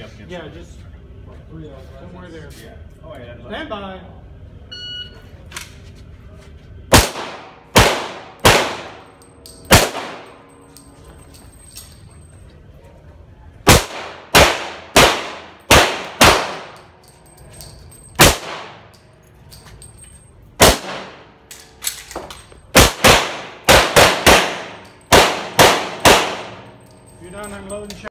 be up against Yeah, them. just somewhere there. Yeah. Oh, yeah. Stand by. You're done unloading.